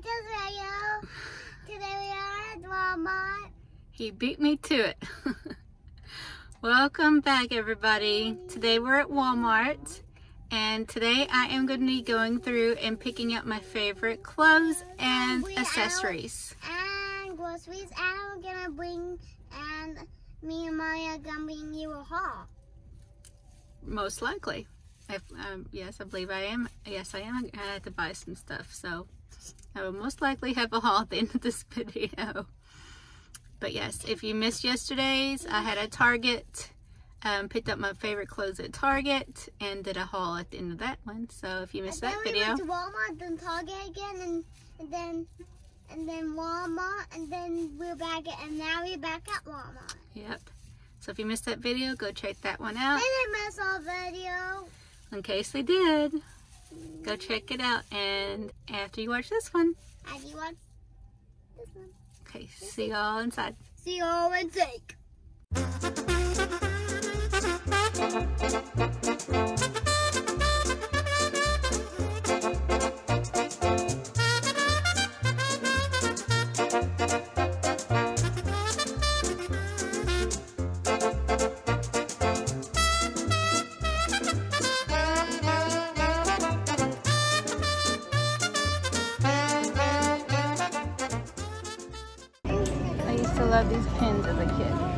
video. Today we are at Walmart. He beat me to it. Welcome back everybody. Today we're at Walmart and today I am going to be going through and picking up my favorite clothes and We accessories. And groceries. And I'm gonna bring, and me and Maya are gonna bring you a haul. Most likely. If, um, yes, I believe I am. Yes, I am. I had to buy some stuff, so I will most likely have a haul at the end of this video. But yes, if you missed yesterday's, I had a Target, um, picked up my favorite clothes at Target, and did a haul at the end of that one. So if you missed that video, we went to Walmart, then Target again, and, and then and then Walmart, and then we're back, at, and now we're back at Walmart. yep. So if you missed that video, go check that one They out. didn't miss our video. In case they did, go check it out. And after you watch this one, you watched this one? okay, see y'all inside. See you all in take. I love these pins as a kid.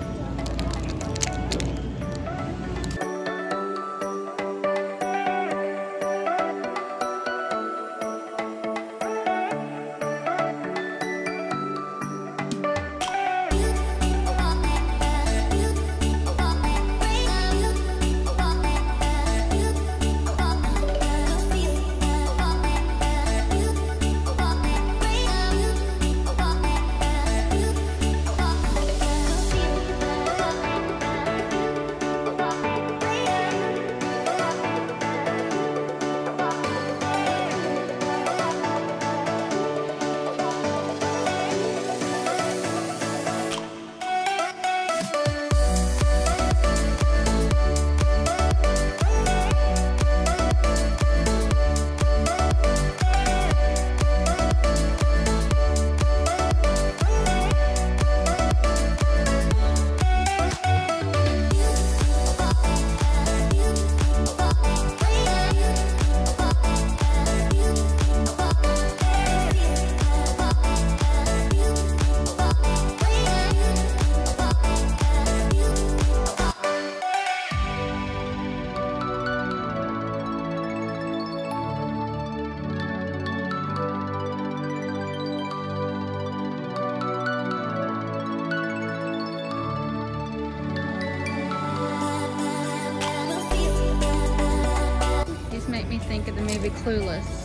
Of the movie Clueless.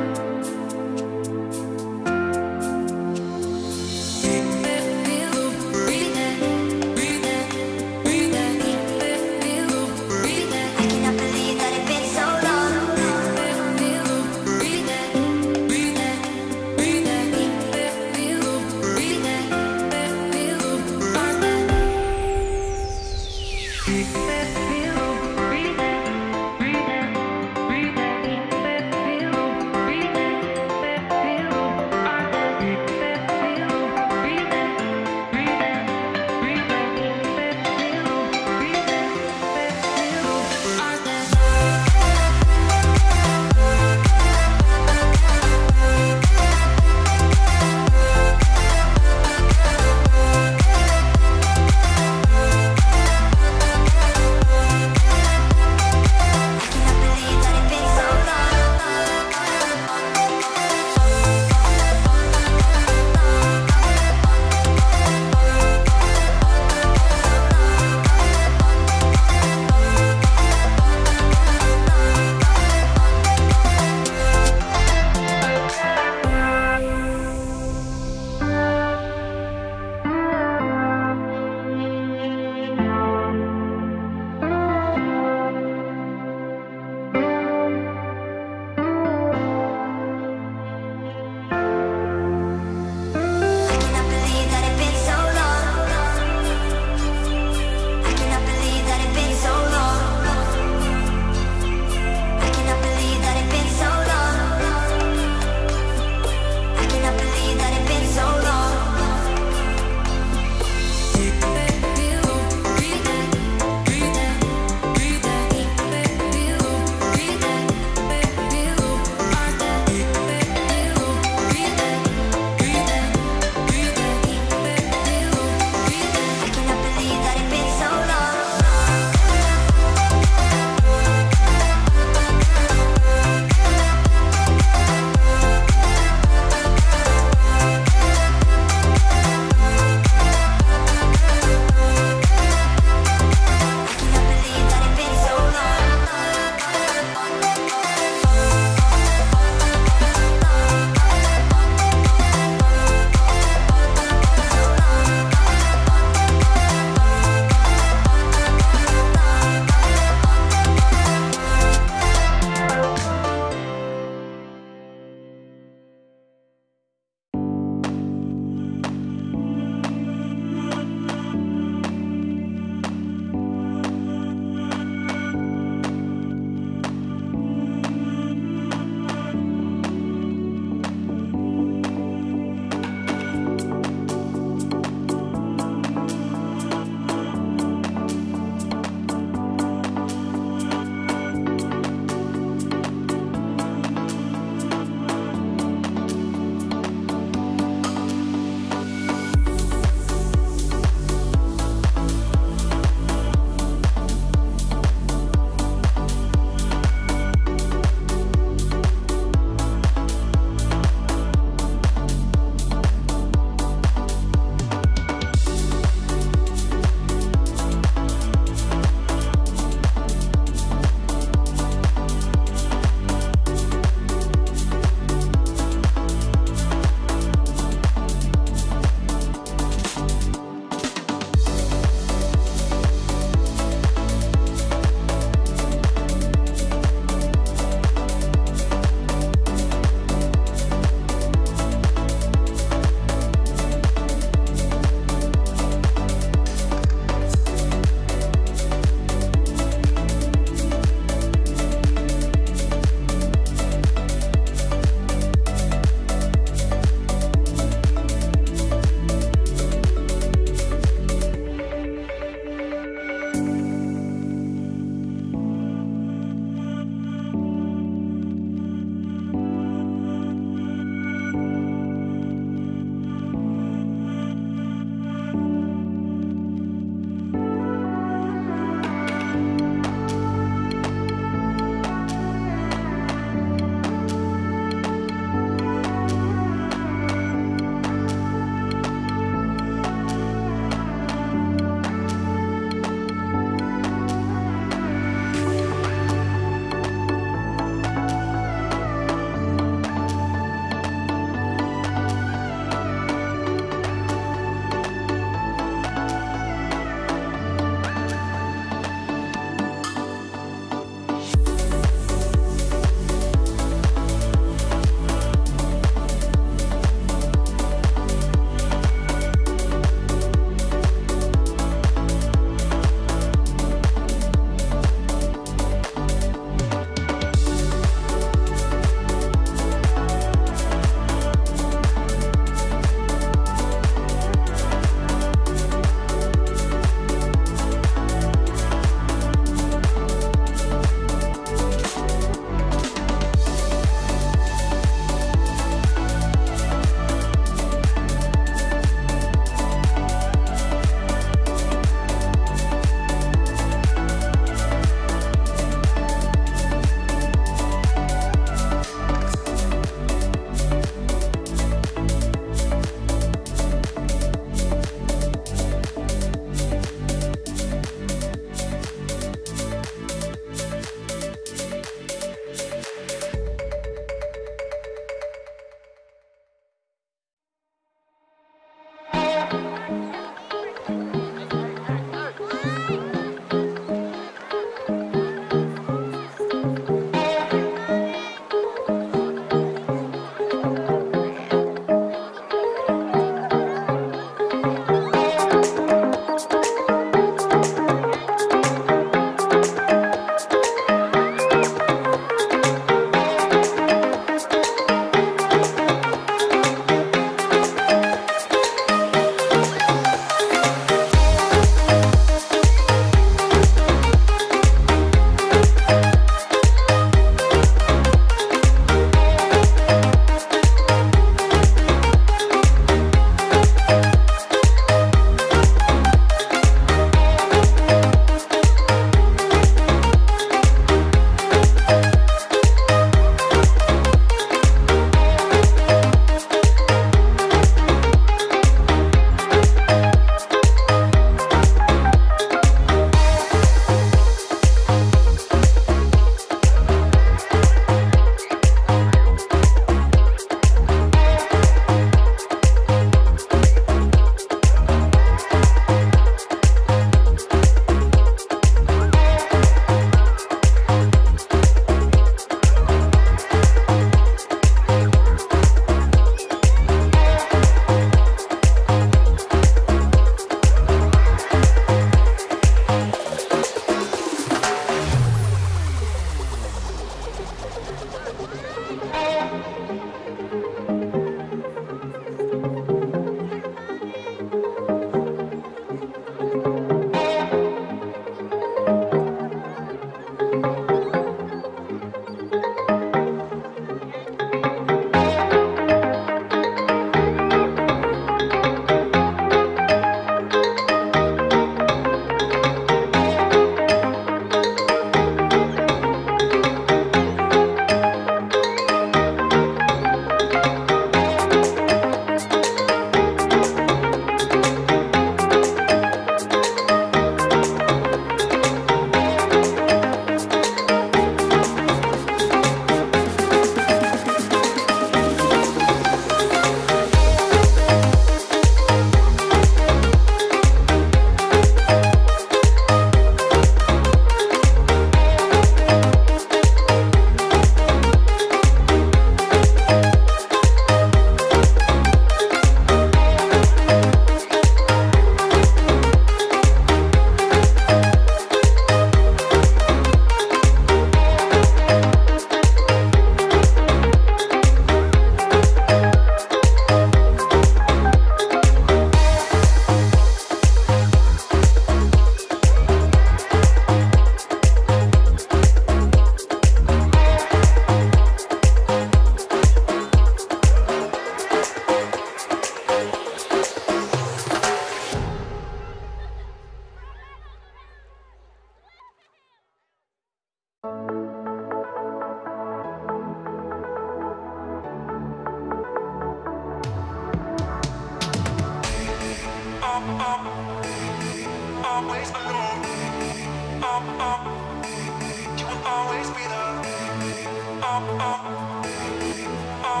Oh,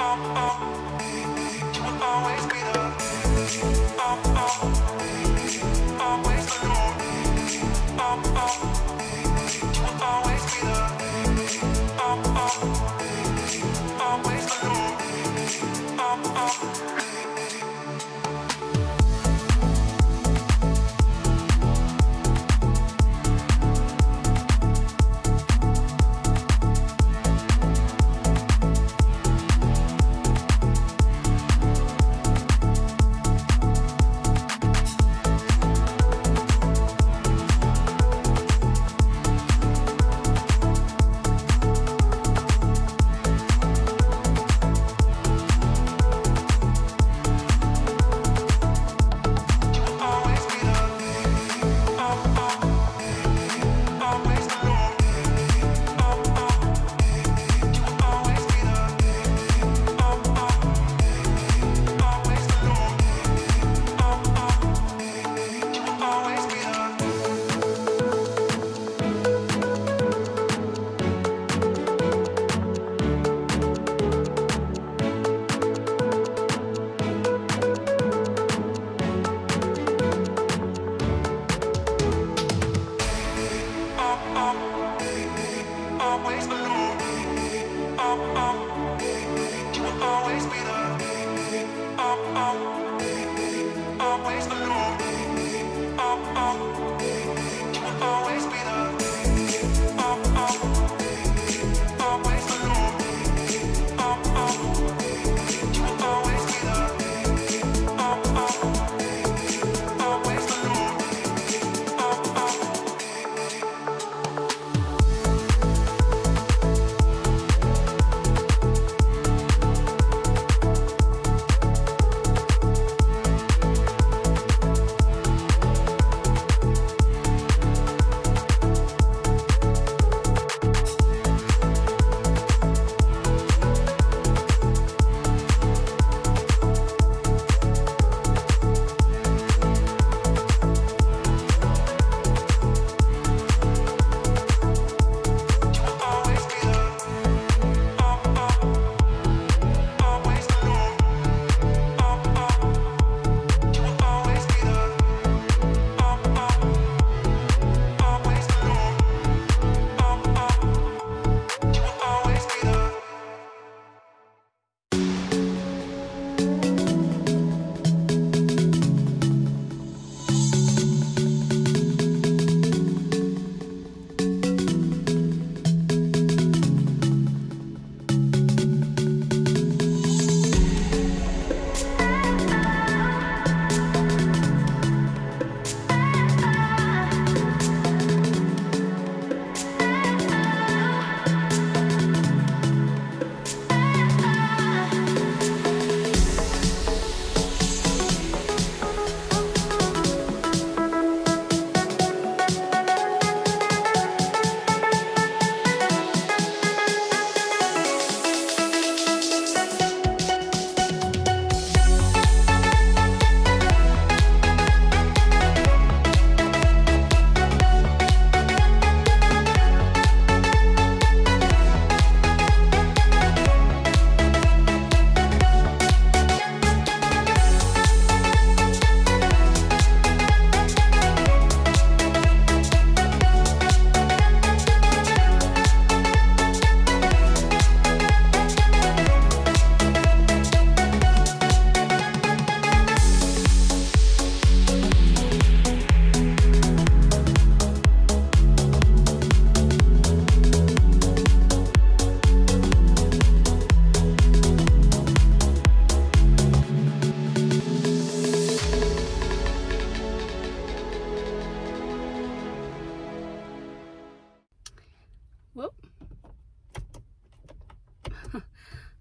oh. You were always be the. Oh, oh.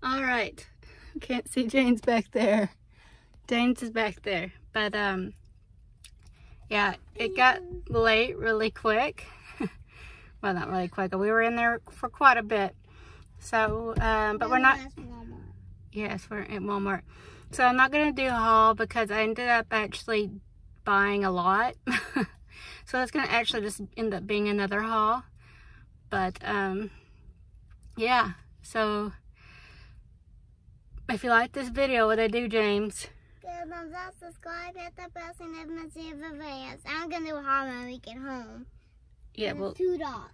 All right. Can't see James back there. James is back there. But, um, yeah, it got late really quick. well, not really quick. We were in there for quite a bit. So, um, but we're not, yes, we're at Walmart. So I'm not going to do a haul because I ended up actually buying a lot. so that's going to actually just end up being another haul. But, um, yeah, so if you like this video, what I do, James? Give a thumbs up, subscribe, hit the bell, and never see the videos. I'm gonna do a haul when we get home. Yeah, It's we'll, too dark.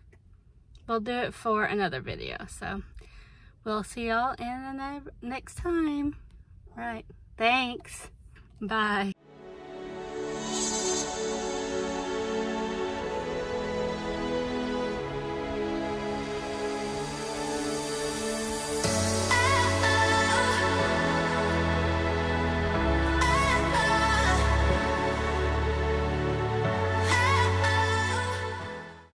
we'll do it for another video. So we'll see y'all in the ne- next time. Right. Thanks. Bye.